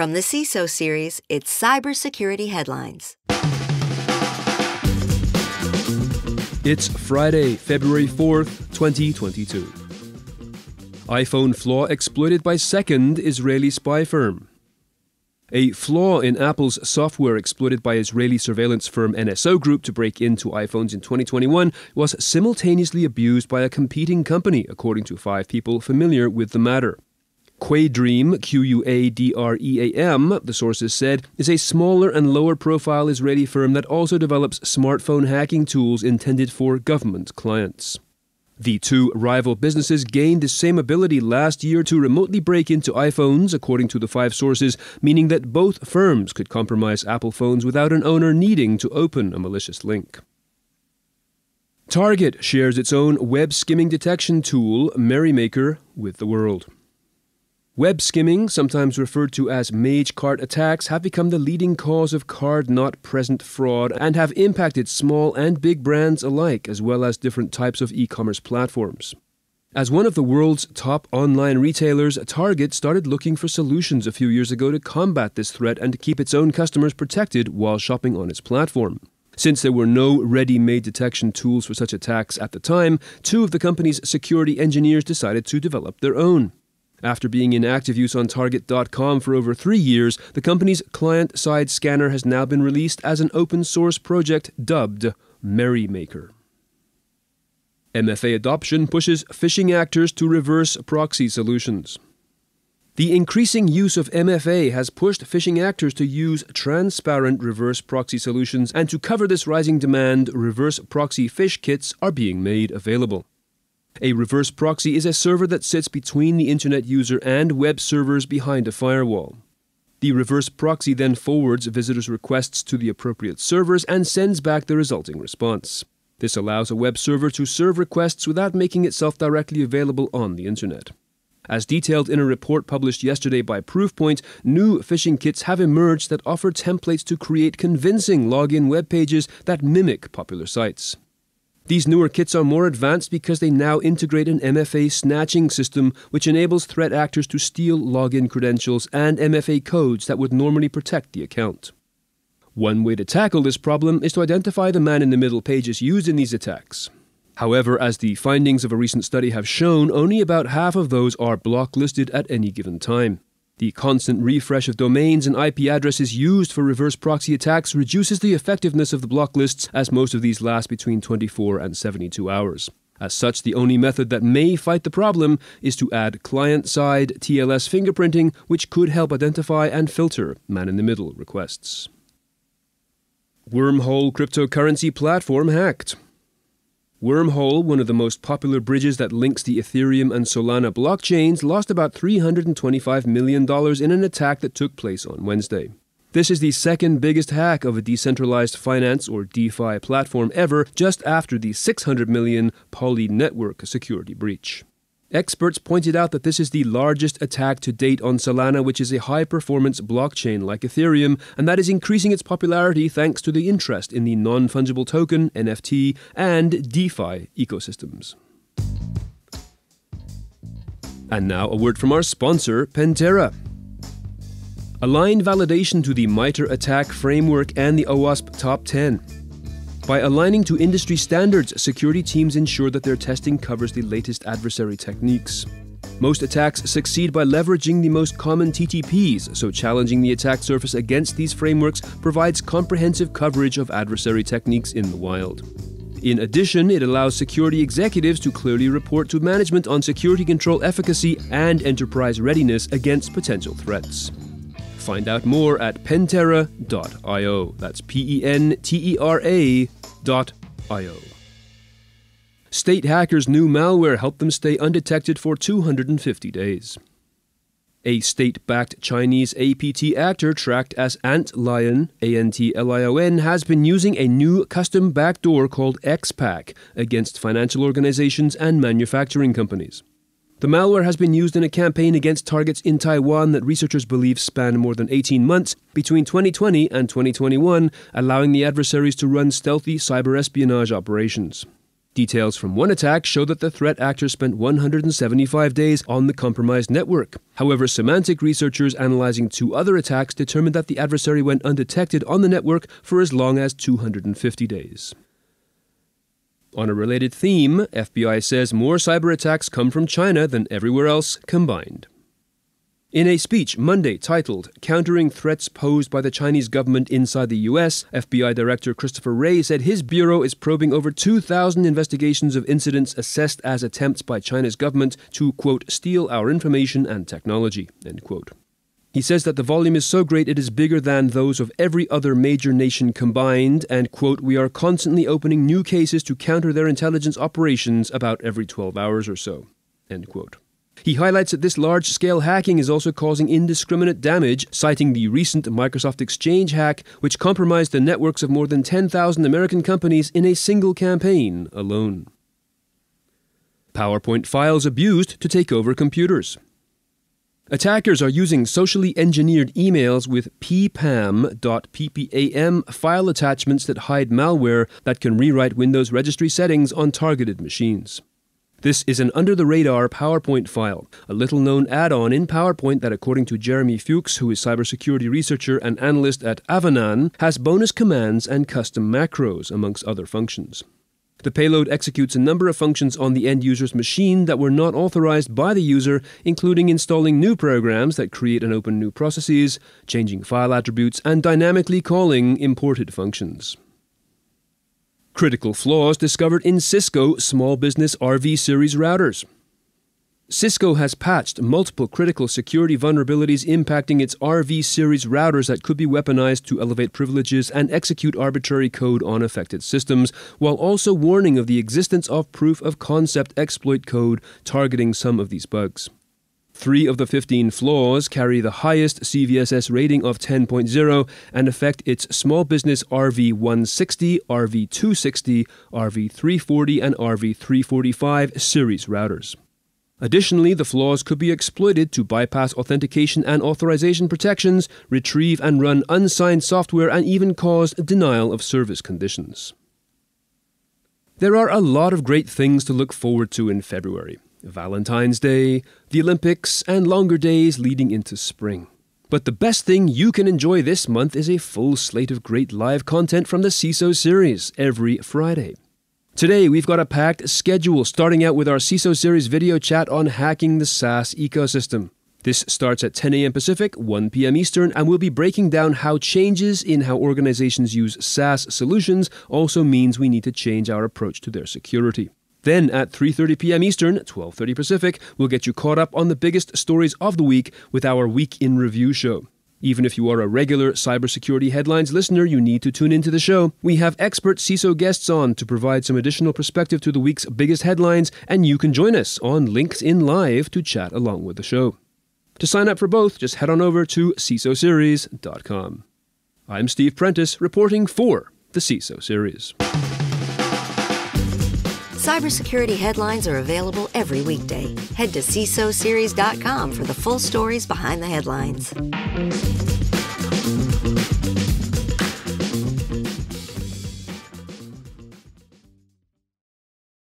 From the CISO series, it's Cybersecurity Headlines. It's Friday, February 4th, 2022. iPhone flaw exploited by second Israeli spy firm. A flaw in Apple's software exploited by Israeli surveillance firm NSO Group to break into iPhones in 2021 was simultaneously abused by a competing company, according to five people familiar with the matter. Quadream, Q U A D R E A M, the sources said, is a smaller and lower profile Israeli firm that also develops smartphone hacking tools intended for government clients. The two rival businesses gained the same ability last year to remotely break into iPhones, according to the five sources, meaning that both firms could compromise Apple phones without an owner needing to open a malicious link. Target shares its own web skimming detection tool, Merrymaker, with the world. Web skimming, sometimes referred to as Magecart attacks, have become the leading cause of card not present fraud and have impacted small and big brands alike, as well as different types of e commerce platforms. As one of the world's top online retailers, Target started looking for solutions a few years ago to combat this threat and to keep its own customers protected while shopping on its platform. Since there were no ready made detection tools for such attacks at the time, two of the company's security engineers decided to develop their own. After being in active use on Target.com for over three years, the company's client side scanner has now been released as an open source project dubbed Merrymaker. MFA adoption pushes phishing actors to reverse proxy solutions. The increasing use of MFA has pushed phishing actors to use transparent reverse proxy solutions, and to cover this rising demand, reverse proxy phish kits are being made available. A reverse proxy is a server that sits between the internet user and web servers behind a firewall. The reverse proxy then forwards visitors' requests to the appropriate servers and sends back the resulting response. This allows a web server to serve requests without making itself directly available on the internet. As detailed in a report published yesterday by Proofpoint, new phishing kits have emerged that offer templates to create convincing login web pages that mimic popular sites. These newer kits are more advanced because they now integrate an MFA snatching system which enables threat actors to steal login credentials and MFA codes that would normally protect the account. One way to tackle this problem is to identify the man in the middle pages used in these attacks. However, as the findings of a recent study have shown, only about half of those are blocklisted at any given time. The constant refresh of domains and IP addresses used for reverse proxy attacks reduces the effectiveness of the block lists, as most of these last between 24 and 72 hours. As such, the only method that may fight the problem is to add client side TLS fingerprinting, which could help identify and filter man in the middle requests. Wormhole cryptocurrency platform hacked. Wormhole, one of the most popular bridges that links the Ethereum and Solana blockchains, lost about $325 million in an attack that took place on Wednesday. This is the second biggest hack of a decentralized finance or DeFi platform ever, just after the 600 million Poly network security breach. Experts pointed out that this is the largest attack to date on Solana, which is a high performance blockchain like Ethereum, and that is increasing its popularity thanks to the interest in the non fungible token, NFT, and DeFi ecosystems. And now a word from our sponsor, Pentera. Align validation to the MITRE ATT&CK framework and the OWASP Top 10. By aligning to industry standards, security teams ensure that their testing covers the latest adversary techniques. Most attacks succeed by leveraging the most common TTPs, so challenging the attack surface against these frameworks provides comprehensive coverage of adversary techniques in the wild. In addition, it allows security executives to clearly report to management on security control efficacy and enterprise readiness against potential threats. Find out more at pentera.io. That's P E N T E R A Io. State hackers' new malware helped them stay undetected for 250 days. A state backed Chinese APT actor tracked as Antlion, A N T L I O N, has been using a new custom backdoor called XPack against financial organizations and manufacturing companies. The malware has been used in a campaign against targets in Taiwan that researchers believe spanned more than 18 months between 2020 and 2021, allowing the adversaries to run stealthy cyber espionage operations. Details from one attack show that the threat actors spent 175 days on the compromised network. However, Symantec researchers analyzing two other attacks determined that the adversary went undetected on the network for as long as 250 days. On a related theme, FBI says more cyber attacks come from China than everywhere else combined. In a speech Monday titled Countering Threats Posed by the Chinese Government Inside the U.S., FBI Director Christopher Wray said his bureau is probing over 2,000 investigations of incidents assessed as attempts by China's government to, quote, steal our information and technology, end quote. He says that the volume is so great it is bigger than those of every other major nation combined, and, quote, we are constantly opening new cases to counter their intelligence operations about every 12 hours or so, end quote. He highlights that this large scale hacking is also causing indiscriminate damage, citing the recent Microsoft Exchange hack, which compromised the networks of more than 10,000 American companies in a single campaign alone. PowerPoint files abused to take over computers. Attackers are using socially engineered emails with ppam.ppam file attachments that hide malware that can rewrite Windows registry settings on targeted machines. This is an under the radar PowerPoint file, a little known add on in PowerPoint that, according to Jeremy Fuchs, who is cybersecurity researcher and analyst at Avanan, has bonus commands and custom macros, amongst other functions. The payload executes a number of functions on the end user's machine that were not authorized by the user, including installing new programs that create and open new processes, changing file attributes, and dynamically calling imported functions. Critical flaws discovered in Cisco Small Business RV Series routers. Cisco has patched multiple critical security vulnerabilities impacting its RV series routers that could be weaponized to elevate privileges and execute arbitrary code on affected systems, while also warning of the existence of proof of concept exploit code targeting some of these bugs. Three of the 15 flaws carry the highest CVSS rating of 10.0 and affect its small business RV 160, RV 260, RV 340, and RV 345 series routers. Additionally, the flaws could be exploited to bypass authentication and authorization protections, retrieve and run unsigned software, and even cause denial of service conditions. There are a lot of great things to look forward to in February Valentine's Day, the Olympics, and longer days leading into spring. But the best thing you can enjoy this month is a full slate of great live content from the CISO series every Friday. Today, we've got a packed schedule, starting out with our CISO series video chat on hacking the SaaS ecosystem. This starts at 10 a.m. Pacific, 1 p.m. Eastern, and we'll be breaking down how changes in how organizations use SaaS solutions also means we need to change our approach to their security. Then at 3:30 p.m. Eastern, 12:30 Pacific, we'll get you caught up on the biggest stories of the week with our week in review show. Even if you are a regular cybersecurity headlines listener, you need to tune into the show. We have expert CISO guests on to provide some additional perspective to the week's biggest headlines, and you can join us on LinkedIn Live to chat along with the show. To sign up for both, just head on over to CISOseries.com. I'm Steve Prentice, reporting for the CISO Series. Cybersecurity headlines are available every weekday. Head to CISOseries.com for the full stories behind the headlines.